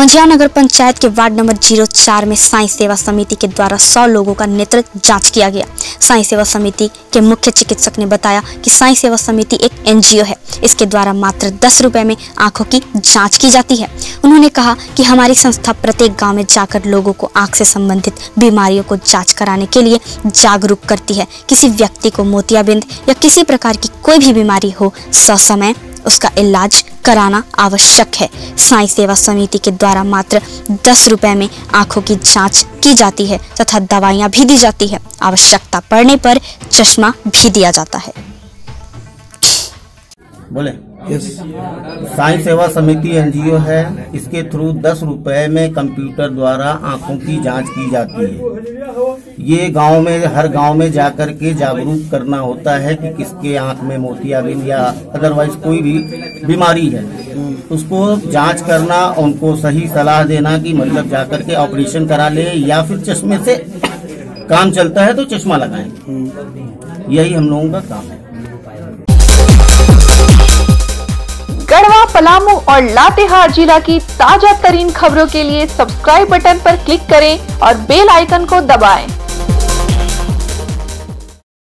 मंझिया नगर पंचायत के ward number 04 में साई सेवा समिति के द्वारा 100 लोगों का नेत्र जाँच किया गया। साई सेवा समिति के मुख्य चिकित्सक ने बताया कि साई सेवा समिति एक एनजीओ है। इसके द्वारा मात्र दस रुपए में आँखों की जाँच की जाती है। उन्होंने कहा कि हमारी संस्था प्रत्येक गाँव में जाकर लोगों को आँख से संबंधित बीमारियों को जाँच कराने के लिए जागरूक करती है। किसी व्यक्ति को मोतियाबिंद या किसी प्रकार की कोई भी बीमारी हो, ससमय उसका इलाज कराना आवश्यक है। साई सेवा समिति के द्वारा मात्र दस रुपए में आँखों की जाँच की जाती है तथा दवाइयाँ भी दी जाती है। आवश्यकता पड़ने पर चश्मा भी दिया जाता है। बोले साई सेवा समिति एनजीओ है, इसके थ्रू दस रुपए में कंप्यूटर द्वारा आँखों की जाँच की जाती है। ये गाँव में, हर गाँव में जाकर के जागरूक करना होता है कि किसके आँख में मोतियाबिंद या अदरवाइज़ कोई भी बीमारी है। उसको जाँच करना, उनको सही सलाह देना कि मतलब जाकर के ऑपरेशन करा ले या फिर चश्मे से काम चलता है तो चश्मा लगाएँ। यही हम लोगों का काम है। गढ़वा, पलामू और लातेहार जिला की ताज़ा तरीन खबरों के लिए सब्सक्राइब बटन पर क्लिक करें और बेल आइकन को दबाएँ।